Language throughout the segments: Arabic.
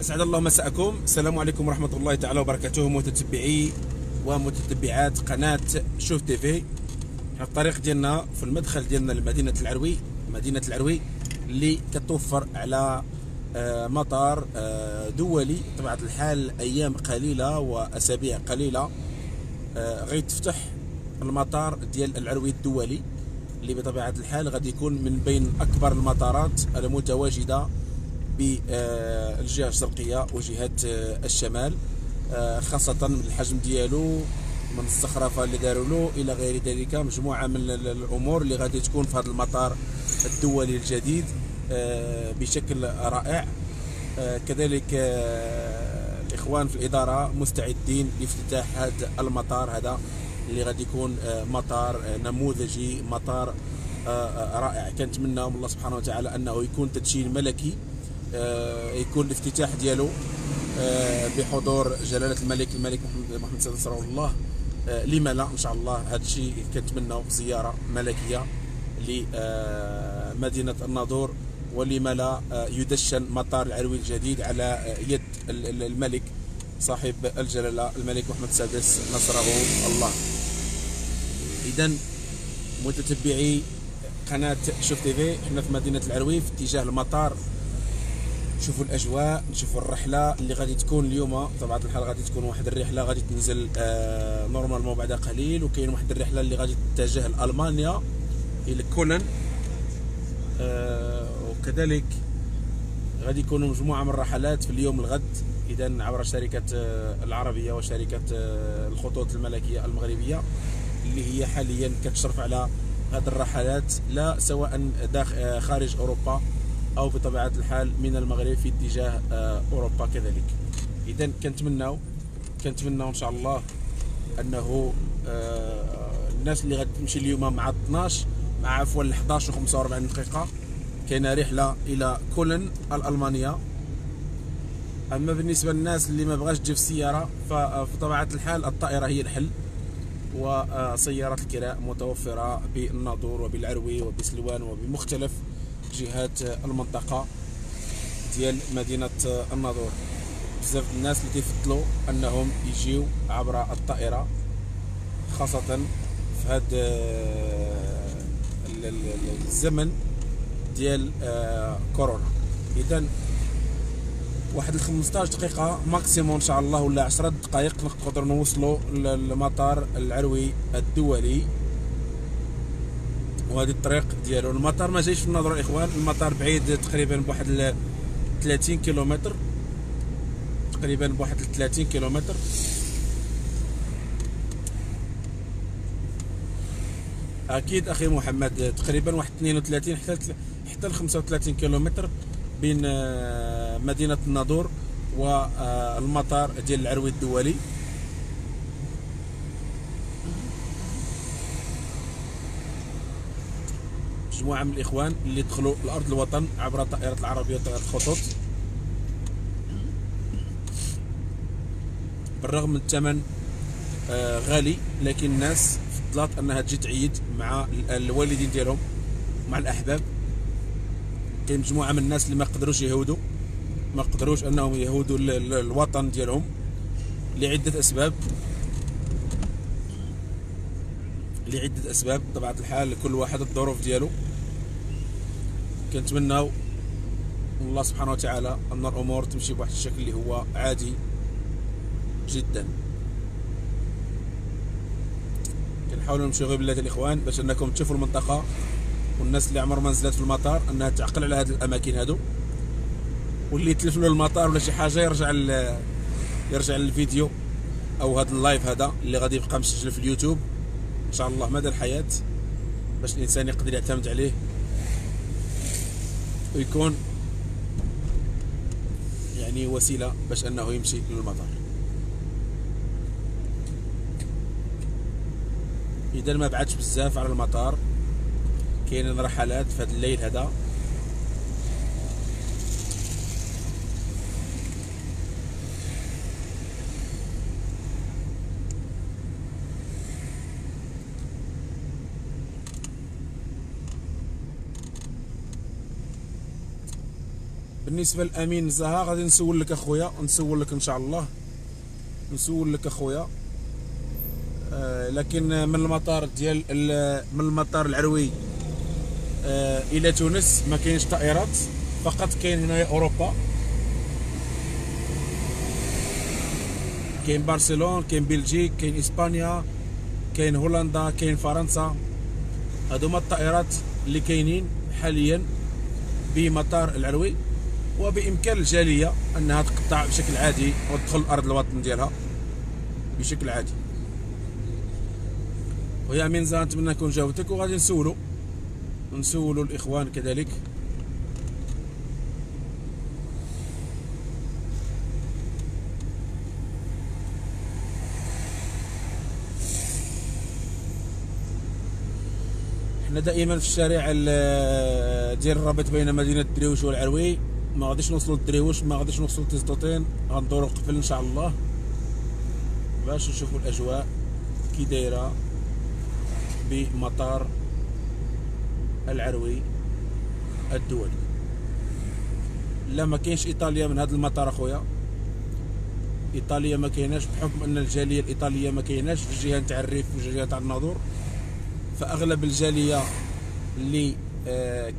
أسعد الله مساءكم. السلام عليكم ورحمة الله تعالى وبركاته. متتبعي ومتتبعات قناة شوف تي في. الطريق ديالنا في المدخل ديالنا لمدينة العروي مدينة العروي اللي كتوفر على آه، مطار آه، دولي. بطبيعه الحال أيام قليلة وأسابيع قليلة. آه، غيتفتح المطار ديال العروي الدولي اللي بطبيعة الحال غادي يكون من بين أكبر المطارات المتواجدة بالجهة الشرقية وجهة الشمال خاصة من الحجم ديالو من الزخرفه اللي داروا له إلى غير ذلك مجموعة من الأمور اللي غادي تكون في هذا المطار الدولي الجديد بشكل رائع. كذلك الإخوان في الإدارة مستعدين لافتتاح هذا المطار هذا اللي غادي يكون آه، مطار آه، نموذجي مطار آه، رائع. كنتمنى من الله سبحانه وتعالى أنه يكون تدشين ملكي. يكون الافتتاح ديالو بحضور جلالة الملك الملك محمد محمد سيد الله لما لا إن شاء الله هذا الشيء كنتمنى زياره ملكية لمدينة الناظور ولما لا يدشن مطار العروي الجديد على يد الملك صاحب الجلالة الملك محمد السادس نصره الله. اذا متتبعي قناة شوف تي في حنا في مدينة العروي في اتجاه المطار. نشوفوا الأجواء نشوفوا الرحلة اللي غادي تكون اليوم. طبعا الحال غادي تكون واحد الرحلة غادي تنزل آه normalement بعد قليل وكاين واحد الرحلة اللي غادي تتجه لألمانيا إلى كولن. آه وكذلك غادي يكونوا مجموعة من الرحلات في اليوم الغد. اذا عبر شركة آه العربية وشركة آه الخطوط الملكية المغربية اللي هي حاليا كتشرف على هذه الرحلات لا سواء داخل آه، خارج أوروبا أو بطبيعة الحال من المغرب في اتجاه آه، أوروبا كذلك. اذا كنتمناو كنتمناو إن شاء الله أنه آه، الناس اللي غادي تمشي اليوم مع 12 مع عفوا 11 و 45 دقيقة كاينة رحلة إلى كولن الألمانية. أما بالنسبة للناس اللي ما بغاش تجي في السياره فبطبيعه الحال الطائرة هي الحل وسيارات الكراء متوفرة بالناظور وبالعروي وبسلوان وبمختلف جهات المنطقة ديال مدينة الناظور. بزاف الناس اللي تيفضلوا أنهم يجيو عبر الطائرة خاصة في هذا الزمن ديال آه، كورونا. اذا واحد ال 15 دقيقة ماكسيموم إن شاء الله ولا 10 دقائق نقدر نوصلوا للمطار العروي الدولي. وهذه الطريق ديالو. المطار ما جايش في النظر الاخوان المطار بعيد تقريبا بواحد 30 كيلومتر. تقريبا بواحد 30 كيلومتر. أكيد أخي محمد تقريبا واحد 32 حتى حتى ل 35 كيلومتر بين آه، مدينة الناظور والمطار ديال العروي الدولي. مجموعة من الإخوان اللي دخلوا لأرض الوطن عبر الطائرات العربية وطائرات الخطوط. بالرغم من الثمن آه، غالي لكن الناس فضلت أنها تجي تعيد مع الوالدين ديالهم مع الأحباب. كاين مجموعة من الناس اللي ما قدروش يهودوا ما قدروش أنهم يهودوا الوطن ديالهم لعدة أسباب. لعدة أسباب بطبيعة الحال كل واحد الظروف ديالو. كنتمناو من الله سبحانه وتعالى أن الأمور تمشي بواحد الشكل اللي هو عادي جدا. كنحاولوا نمشيو غير بلاد الإخوان باش أنكم تشوفوا المنطقة والناس اللي عمر ما نزلت في المطار أنها تعقل على هذه الأماكن هادو. واللي تلف له المطار ولا شي حاجة يرجع يرجع للفيديو أو هذا ال live هذا اللي غادي يبقى مسجل في اليوتيوب. إن شاء الله مدى الحياة باش الإنسان يقدر يعتمد عليه. ويكون يعني وسيلة باش أنه يمشي للمطار. إذا ما بعدش بزاف على المطار كاينين رحلات في هذا الليل هذا. بالنسبة لامين زها غادي نسول لك أخويا نسول لك إن شاء الله. نسول لك أخويا. آه لكن من المطار ديال من المطار العروي آه إلى تونس ما كاينش طائرات فقط كاين هنايا أوروبا. كاين برشلون كاين بلجيك كاين إسبانيا كاين هولندا كاين فرنسا. هادو الطائرات اللي كاينين حاليا بمطار العروي. وبإمكان الجالية أنها تقطع بشكل عادي وتدخل أرض الوطن ديالها بشكل عادي. ويا من زان نتمنى نكون جاوبتك وغادي نسولو. نسولو الإخوان كذلك. إحنا دائما في الشارع ديال الرابط بين مدينة دريوش والعروي. ما غاديش نوصلوا لدريوش ما غاديش نوصلوا لتيزطوطين غندوروا قبل إن شاء الله باش نشوفوا الأجواء كي دايرة بمطار العروي الدولي. لا ما كاينش إيطاليا من هذا المطار أخويا. إيطاليا ما كايناش بحكم أن الجالية الإيطالية ما كايناش في الجهة نتاع الريف الجهة تاع الناظور. فأغلب الجالية اللي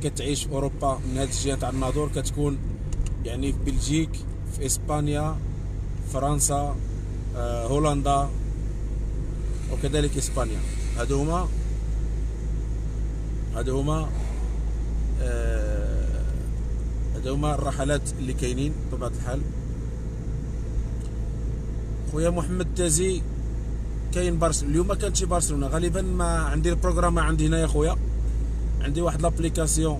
كتعيش في أوروبا من هذه الجهه تاع الناظور كتكون يعني في بلجيك في إسبانيا فرنسا آه هولندا وكذلك إسبانيا. هادو هما هادو هما آه هادو هما الرحلات اللي كاينين بطبيعة الحال. خويا محمد تازي كاين برشلونه اليوم ما كانتش برشلونه غالبا ما عندي ال programme عندي هنا يا خويا. عندي واحد l'application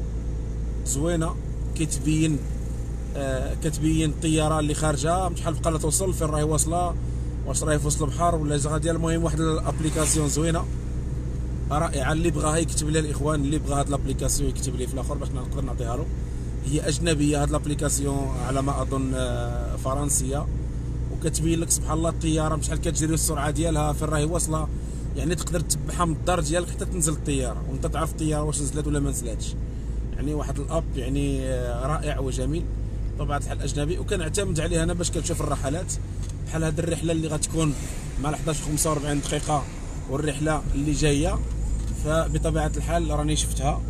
زوينة كتبين آه كتبين الطيارة اللي خارجة شحال بقى لها توصل فين راهي واصلة واش راهي في وسط البحر ولا غادي المهم واحد l'application زوينة رائعة اللي بغاها يكتب لي الإخوان اللي بغى هاد l'application يكتب لي في الآخر باش نقدر نعطيها له. هي أجنبية هاد l'application على ما أظن آه فرنسية. وكتبين لك سبحان الله الطيارة شحال كتجري السرعة ديالها فين راهي واصلة. يعني تقدر تتبعها من الدار ديالك حتى تنزل الطيارة وانت تعرف الطيارة واش نزلت ولا ما نزلتش. يعني واحد الأب يعني آه، رائع وجميل بطبيعة الحال أجنبي وكنعتمد عليه أنا باش كنشوف الرحلات. بحال هذه الرحلة اللي غتكون مع 11 45 دقيقة والرحلة اللي جاية. فبطبيعة الحال راني شفتها.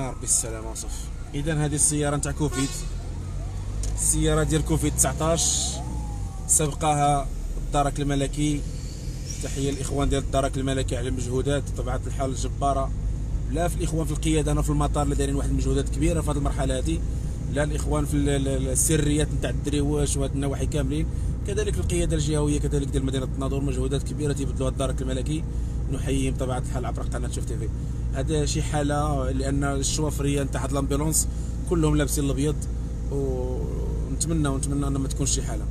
يا ربي السلامة وصف إذا هذه السيارة نتاع كوفيد. السيارة ديال كوفيد 19 سبقها الدرك الملكي. تحية الإخوان ديال الدرك الملكي على المجهودات بطبيعة الحال الجبارة. لا في الإخوان في القيادة هنا في المطار اللي دايرين واحد المجهودات كبيرة في هذه المرحلة هذه. لا الإخوان في السريات نتاع الدريواش وهاد النواحي كاملين. كذلك القيادة الجهوية كذلك ديال مدينة الناظور مجهودات كبيرة تيبذلوها الدرك الملكي. نحييهم بطبيعة الحال عبر قناة شوف تيفي هذا شي حالة لأن الشوافريه نتاع هاد ال ambulances كلهم لابسين الأبيض ونتمنى ونتمنى ان ما تكونش شي حالة.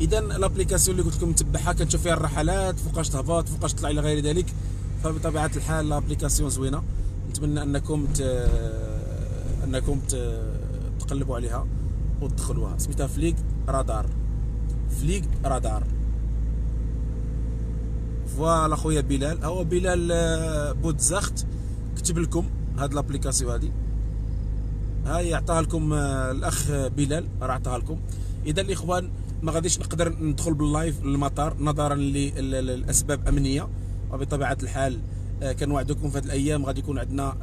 إذا l'application اللي قلت لكم نتبعها كنشوف فيها الرحلات فوقاش تهبط فوقاش تطلع إلى غير ذلك فبطبيعة الحال l'application زوينة. نتمنى إنكم ت... إنكم ت... تقلبوا عليها وتدخلوها. سميتها Flight Radar. Flight Radar. voilà خويا بلال. هو بلال آه، بوتزخت كتب لكم هاد l'application هادي. هاي عطاها لكم آه، الأخ بلال. راه عطاها لكم. إذا الاخوان ما غاديش نقدر ندخل بال live للمطار نظرا للاسباب أمنية. وبطبيعة الحال آه، كنوعدكم في هذه الأيام غادي يكون عندنا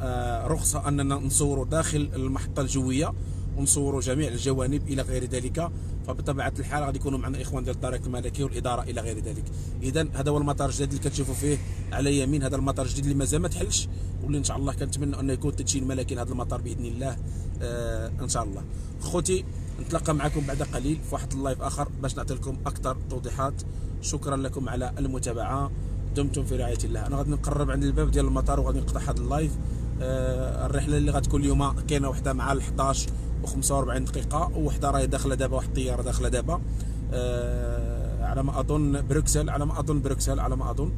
رخصة أننا نصوروا داخل المحطة الجوية. ونصوروا جميع الجوانب إلى غير ذلك. فبطبيعة الحال غادي يكونوا معنا إخوان ديال الطريق الملكي والإدارة إلى غير ذلك. إذا هذا هو المطار الجديد اللي كتشوفوا فيه على يمين. هذا المطار الجديد اللي مازال ما تحلش. واللي إن شاء الله كنتمنى أنه يكون تدشين ملكي لهذا المطار بإذن الله آه إن شاء الله. خوتي نتلاقى معكم بعد قليل في واحد live آخر باش نعطي لكم أكثر توضيحات. شكرا لكم على المتابعة. دمتم في رعاية الله. أنا غادي نقرب عند الباب ديال المطار وغادي نقطع هذا ال live. آه الرحلة اللي غتكون اليوم كاينة وحدة مع ال 11 و45 دقيقة وحدة راهي داخلة دابا واحد الطيارة داخلة دابا. آه على ما أظن بروكسل على ما أظن بروكسل على ما أظن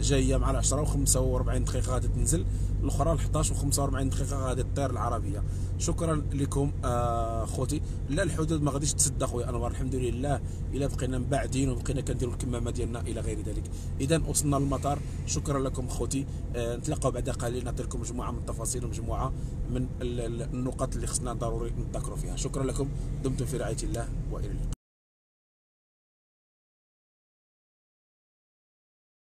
جاية مع 10 و45 دقيقة غادي تنزل. الأخرى ل 11 و45 دقيقة غادي تطير العربية. شكرا لكم آه خوتي لا الحدود ما غاديش تسد اخويا انوار الحمد لله إلا بقينا مبعدين وبقينا كنديروا الكمامة ديالنا إلى غير ذلك. إذا وصلنا للمطار شكرا لكم خوتي آه نتلاقاو بعد قليل نعطي لكم مجموعة من التفاصيل ومجموعة من النقاط اللي خصنا ضروري نتذكروا فيها. شكرا لكم دمتم في رعاية الله وإلى اللقاء.